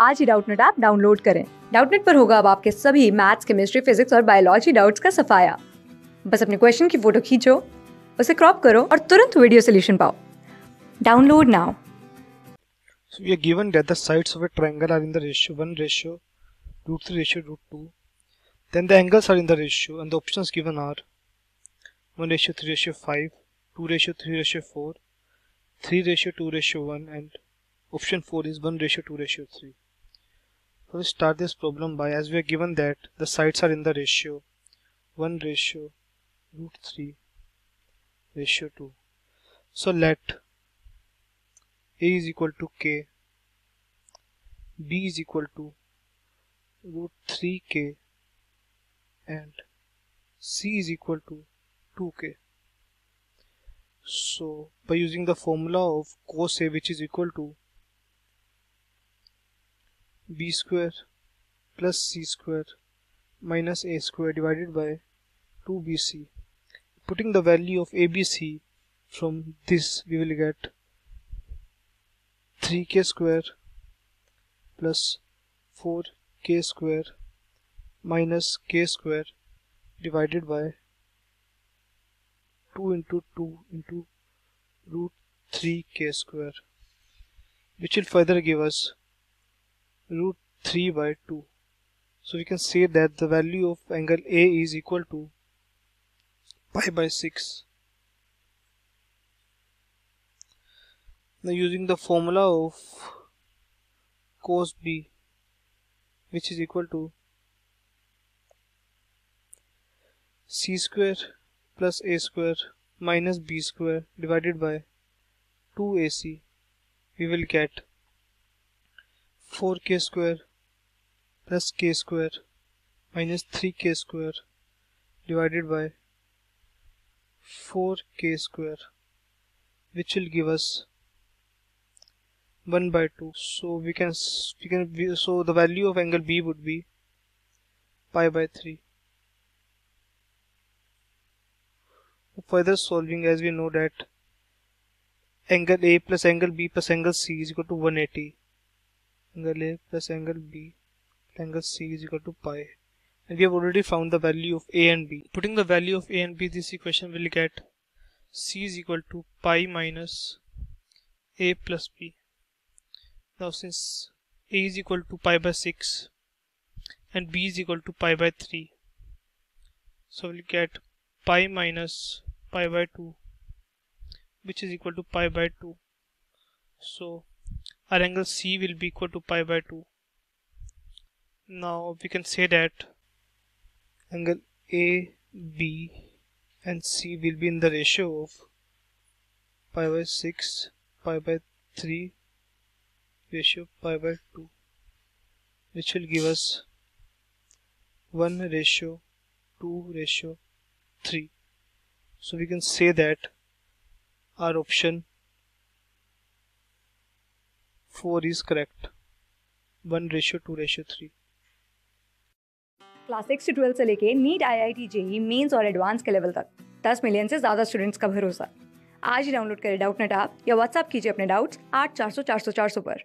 आज ही Doubtnut app download करें डाउटनेट पर होगा अब आपके सभी मैथ्स केमिस्ट्री फिजिक्स और बायोलॉजी डाउट्स का सफाया बस अपने क्वेश्चन की फ़ोटो खींचो उसे क्रॉप करो और तुरंत वीडियो सोल्यूशन पाओ download now So we are given that the sides of a triangle are in the ratio 1 ratio root 3 ratio root 2. Then the angles are in the ratio and the options given are 1 ratio 3 ratio 5, 2 ratio 3 ratio 4, 3 ratio 2 ratio 1 and option 4 is 1 ratio 2 ratio 3. So we start this problem by as we are given that the sides are in the ratio 1 ratio root 3 ratio 2. So let a is equal to k b is equal to root 3k and c is equal to 2k so by using the formula of cos a which is equal to b square plus c square minus a square divided by 2bc putting the value of abc from this we will get 3k square plus 4k square minus k square divided by 2 into 2 into root 3k square which will further give us root 3 by 2 so we can say that the value of angle A is equal to pi by 6 Now using the formula of cos B which is equal to c square plus a square minus b square divided by 2ac we will get 4k square plus k square minus 3k square divided by 4k square which will give us 1 by 2 so we can we can so the value of angle B would be pi by 3 further solving as we know that angle A plus angle B plus angle C is equal to 180 angle A plus angle B angle C is equal to pi. And we have already found the value of A and B. Putting the value of A and B this equation will get C is equal to pi minus A plus B. Now since a is equal to pi by 6 and b is equal to pi by 3 so we'll get pi minus pi by 2 which is equal to pi by 2 so our angle c will be equal to pi by 2 now we can say that angle a b and c will be in the ratio of pi by 6 pi by 3 ratio pi by 2 which will give us 1 ratio 2 ratio 3 so we can say that our option 4 is correct. 1 ratio 2 ratio 3 class six से twelfth से लेके NEET I I T JEE mains और advance के level तक। दस million से ज़्यादा students का भरोसा। आज ही डाउनलोड करें डाउट नेट आप या व्हाट्सअप कीजिए अपने डाउट्स आठ चार सौ चार सौ चार सौ पर।